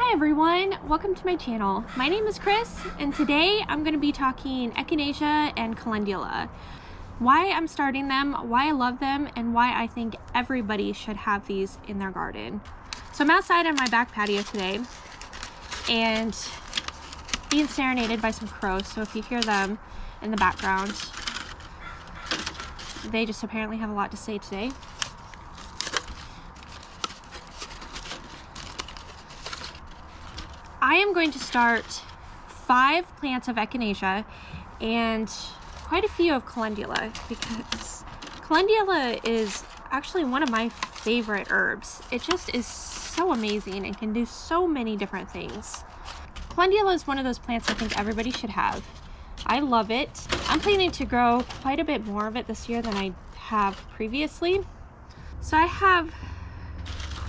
Hi everyone, welcome to my channel. My name is Chris and today I'm going to be talking Echinacea and Calendula. Why I'm starting them, why I love them, and why I think everybody should have these in their garden. So I'm outside on my back patio today and being serenaded by some crows. So if you hear them in the background, they just apparently have a lot to say today. I am going to start five plants of Echinacea and quite a few of Calendula because Calendula is actually one of my favorite herbs. It just is so amazing and can do so many different things. Calendula is one of those plants I think everybody should have. I love it. I'm planning to grow quite a bit more of it this year than I have previously. So I have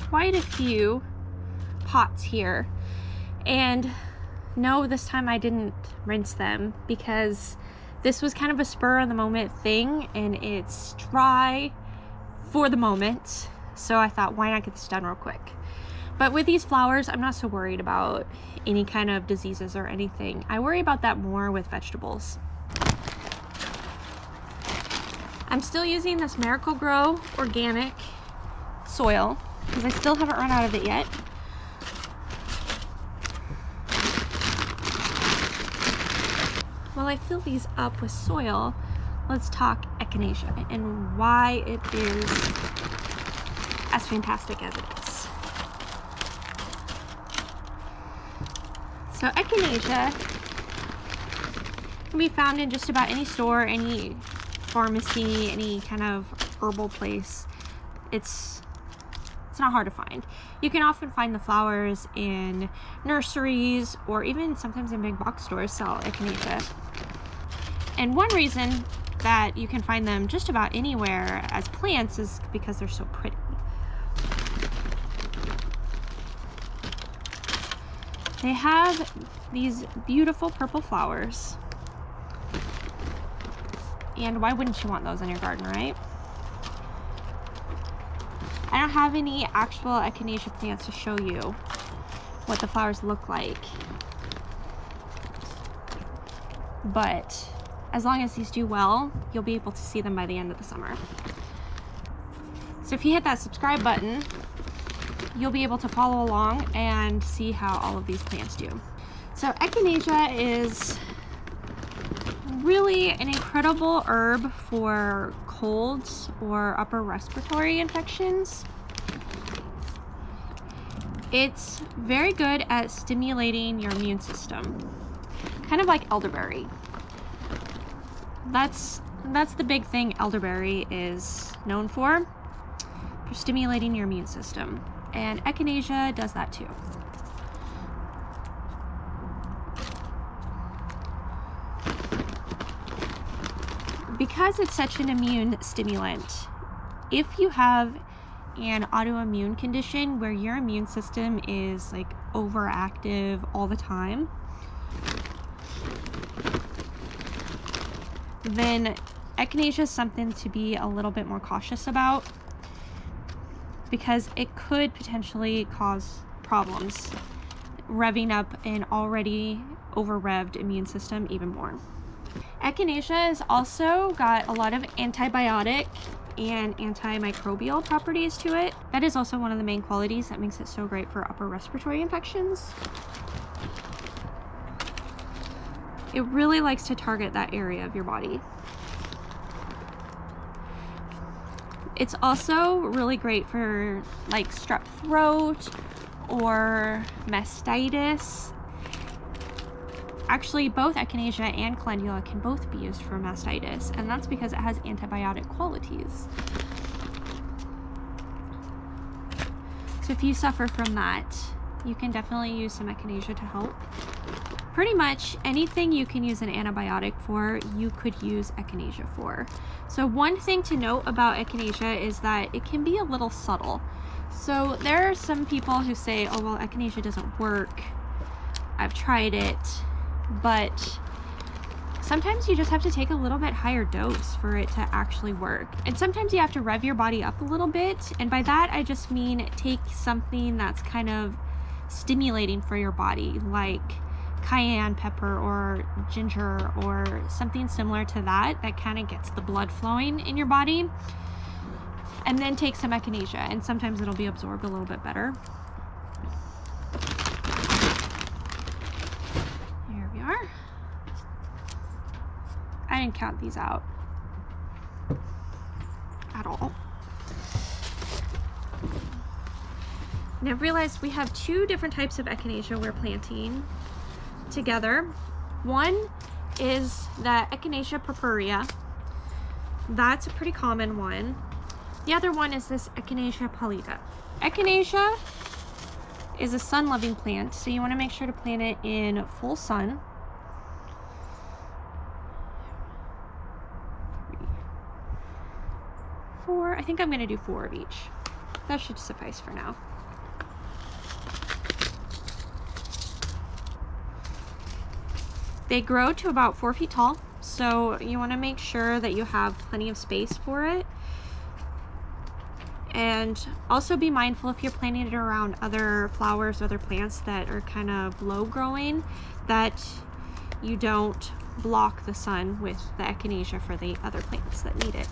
quite a few pots here and no, this time I didn't rinse them because this was kind of a spur on the moment thing and it's dry for the moment. So I thought, why not get this done real quick? But with these flowers, I'm not so worried about any kind of diseases or anything. I worry about that more with vegetables. I'm still using this Miracle-Gro organic soil because I still haven't run out of it yet. While I fill these up with soil, let's talk echinacea and why it is as fantastic as it is. So echinacea can be found in just about any store, any pharmacy, any kind of herbal place. It's it's not hard to find. You can often find the flowers in nurseries or even sometimes in big box stores sell echinacea. And one reason that you can find them just about anywhere as plants is because they're so pretty. They have these beautiful purple flowers. And why wouldn't you want those in your garden, right? I don't have any actual echinacea plants to show you what the flowers look like. But as long as these do well, you'll be able to see them by the end of the summer. So if you hit that subscribe button, you'll be able to follow along and see how all of these plants do. So echinacea is really an incredible herb for colds or upper respiratory infections. It's very good at stimulating your immune system, kind of like elderberry. That's that's the big thing elderberry is known for, for stimulating your immune system. And echinacea does that too. Because it's such an immune stimulant, if you have an autoimmune condition where your immune system is like overactive all the time, then echinacea is something to be a little bit more cautious about because it could potentially cause problems revving up an already over revved immune system even more. Echinacea has also got a lot of antibiotic and antimicrobial properties to it. That is also one of the main qualities that makes it so great for upper respiratory infections. It really likes to target that area of your body. It's also really great for like strep throat or mastitis Actually, both echinacea and calendula can both be used for mastitis, and that's because it has antibiotic qualities. So if you suffer from that, you can definitely use some echinacea to help. Pretty much anything you can use an antibiotic for, you could use echinacea for. So one thing to note about echinacea is that it can be a little subtle. So there are some people who say, oh, well, echinacea doesn't work. I've tried it but sometimes you just have to take a little bit higher dose for it to actually work. And sometimes you have to rev your body up a little bit. And by that, I just mean take something that's kind of stimulating for your body, like cayenne pepper or ginger or something similar to that, that kind of gets the blood flowing in your body. And then take some echinacea, and sometimes it'll be absorbed a little bit better. Here we are. I didn't count these out at all. And I realized we have two different types of echinacea we're planting together. One is the Echinacea purpurea. That's a pretty common one. The other one is this Echinacea pallida. Echinacea is a sun-loving plant, so you want to make sure to plant it in full sun. Four, I think I'm going to do four of each. That should suffice for now. They grow to about four feet tall, so you want to make sure that you have plenty of space for it. And also be mindful if you're planting it around other flowers, or other plants that are kind of low growing, that you don't block the sun with the echinacea for the other plants that need it.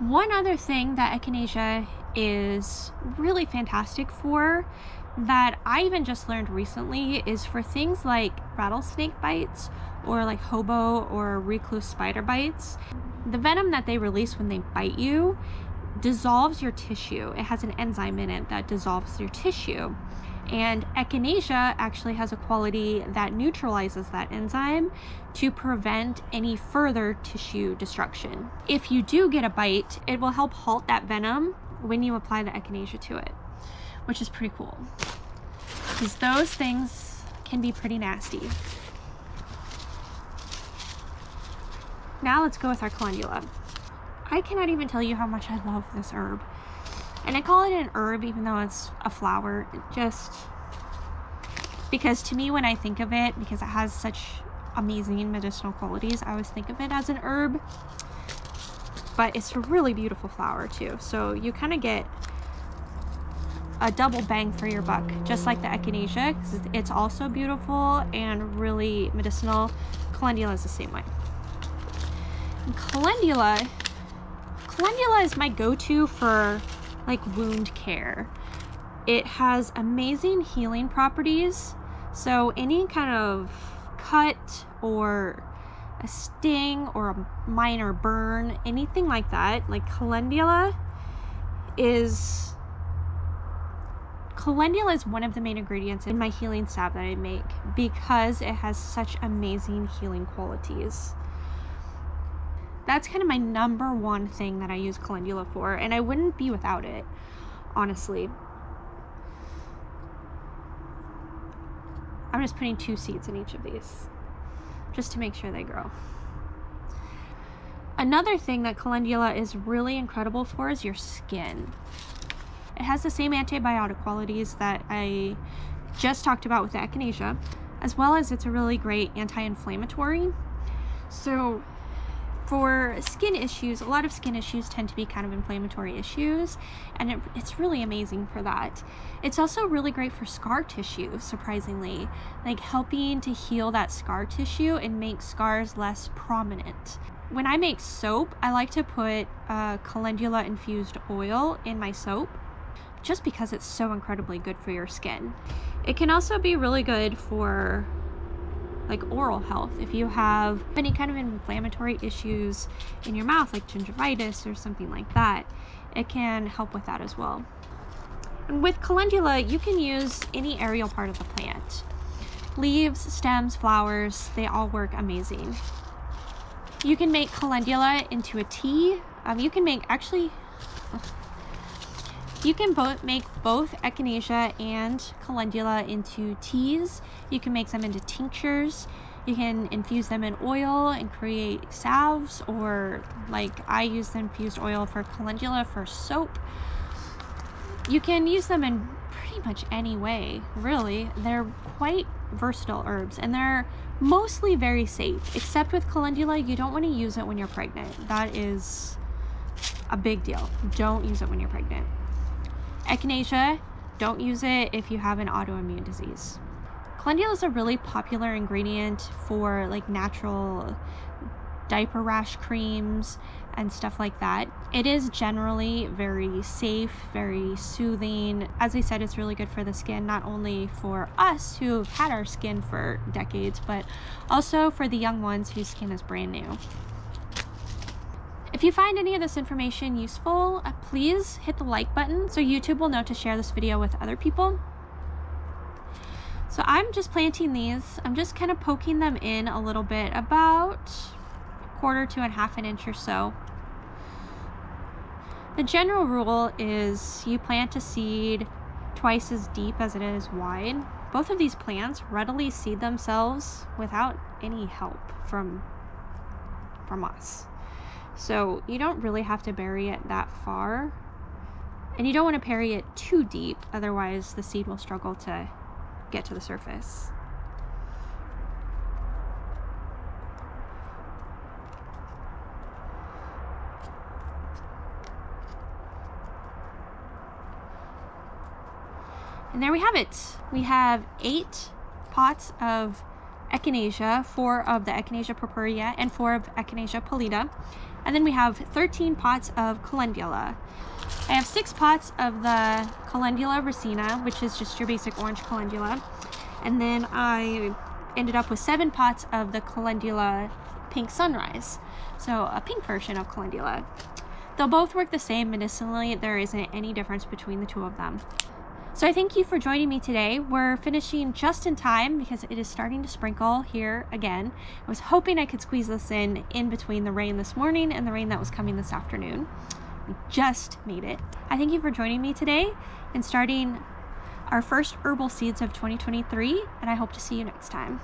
One other thing that echinacea is really fantastic for that I even just learned recently is for things like rattlesnake bites or like hobo or recluse spider bites. The venom that they release when they bite you dissolves your tissue. It has an enzyme in it that dissolves your tissue. And echinacea actually has a quality that neutralizes that enzyme to prevent any further tissue destruction. If you do get a bite, it will help halt that venom when you apply the echinacea to it, which is pretty cool. Because those things can be pretty nasty. Now let's go with our calendula. I cannot even tell you how much I love this herb. And I call it an herb even though it's a flower. Just because to me when I think of it, because it has such amazing medicinal qualities, I always think of it as an herb. But it's a really beautiful flower too. So you kind of get a double bang for your buck, just like the echinacea. It's also beautiful and really medicinal. Calendula is the same way. Calendula, calendula is my go-to for like wound care. It has amazing healing properties. So any kind of cut or a sting or a minor burn, anything like that, like calendula is calendula is one of the main ingredients in my healing salve that I make because it has such amazing healing qualities that's kind of my number one thing that I use calendula for, and I wouldn't be without it, honestly. I'm just putting two seeds in each of these, just to make sure they grow. Another thing that calendula is really incredible for is your skin. It has the same antibiotic qualities that I just talked about with the echinacea, as well as it's a really great anti-inflammatory. So for skin issues, a lot of skin issues tend to be kind of inflammatory issues, and it, it's really amazing for that. It's also really great for scar tissue, surprisingly, like helping to heal that scar tissue and make scars less prominent. When I make soap, I like to put uh, calendula infused oil in my soap just because it's so incredibly good for your skin. It can also be really good for like oral health. If you have any kind of inflammatory issues in your mouth, like gingivitis or something like that, it can help with that as well. And with calendula, you can use any aerial part of the plant. Leaves, stems, flowers, they all work amazing. You can make calendula into a tea. Um, you can make, actually, you can both make both echinacea and calendula into teas. You can make them into tinctures. You can infuse them in oil and create salves, or like I use the infused oil for calendula for soap. You can use them in pretty pretty much any way, really. They're quite versatile herbs and they're mostly very safe, except with calendula, you don't want to use it when you're pregnant. That is a big deal. Don't use it when you're pregnant. Echinacea, don't use it if you have an autoimmune disease. Calendula is a really popular ingredient for like natural diaper rash creams and stuff like that. It is generally very safe, very soothing. As I said, it's really good for the skin, not only for us who've had our skin for decades, but also for the young ones whose skin is brand new. If you find any of this information useful, uh, please hit the like button so YouTube will know to share this video with other people. So I'm just planting these. I'm just kind of poking them in a little bit, about a quarter to a half an inch or so. The general rule is you plant a seed twice as deep as it is wide. Both of these plants readily seed themselves without any help from, from us. So you don't really have to bury it that far. And you don't want to bury it too deep, otherwise the seed will struggle to get to the surface. And there we have it. We have eight pots of echinacea, four of the echinacea purpurea and four of echinacea pallida. And then we have 13 pots of calendula. I have six pots of the calendula Resina, which is just your basic orange calendula. And then I ended up with seven pots of the calendula pink sunrise. So a pink version of calendula. They'll both work the same medicinally. There isn't any difference between the two of them. So I thank you for joining me today. We're finishing just in time because it is starting to sprinkle here again. I was hoping I could squeeze this in in between the rain this morning and the rain that was coming this afternoon. We just made it. I thank you for joining me today and starting our first herbal seeds of 2023 and I hope to see you next time.